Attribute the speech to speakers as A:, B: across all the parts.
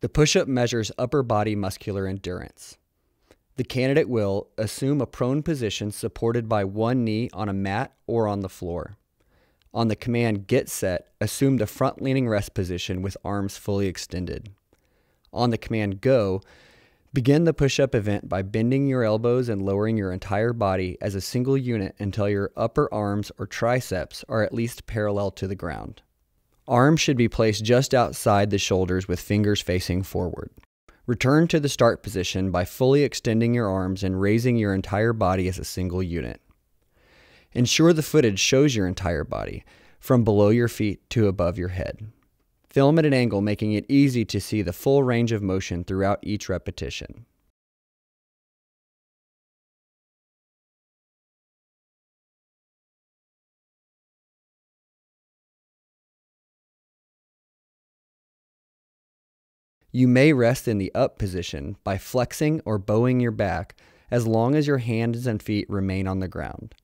A: The push up measures upper body muscular endurance. The candidate will assume a prone position supported by one knee on a mat or on the floor. On the command Get Set, assume the front leaning rest position with arms fully extended. On the command Go, begin the push up event by bending your elbows and lowering your entire body as a single unit until your upper arms or triceps are at least parallel to the ground. Arms should be placed just outside the shoulders with fingers facing forward. Return to the start position by fully extending your arms and raising your entire body as a single unit. Ensure the footage shows your entire body, from below your feet to above your head. Film at an angle, making it easy to see the full range of motion throughout each repetition. You may rest in the up position by flexing or bowing your back as long as your hands and feet remain on the ground.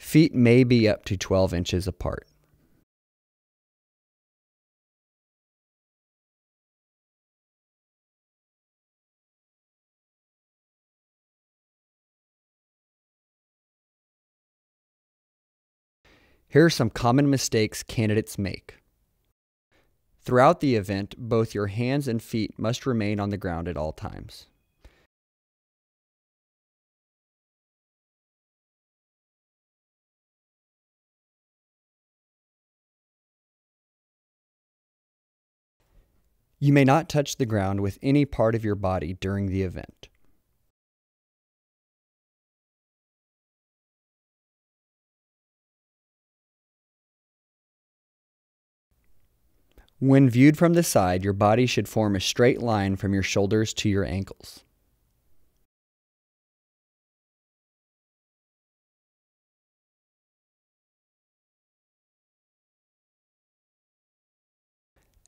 A: Feet may be up to 12 inches apart. Here are some common mistakes candidates make. Throughout the event, both your hands and feet must remain on the ground at all times. You may not touch the ground with any part of your body during the event. When viewed from the side, your body should form a straight line from your shoulders to your ankles.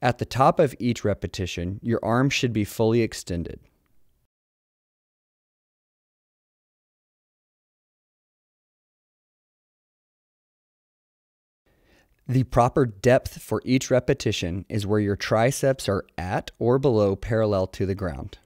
A: At the top of each repetition, your arms should be fully extended. The proper depth for each repetition is where your triceps are at or below parallel to the ground.